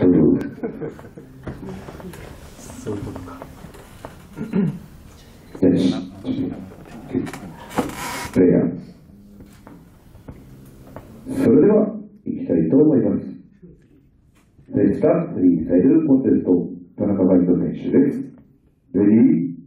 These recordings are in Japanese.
そういうことか。よし。プレイヤー。それでは、行きたいと思います。セスタフリースタイルコンテスト、田中海人選手です。レディ、ー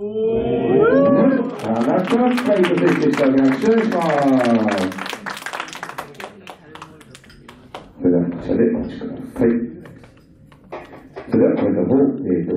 上がってますか、選手でした。お願いします。それでは、でお待ちください。それでは、これ、え、ー、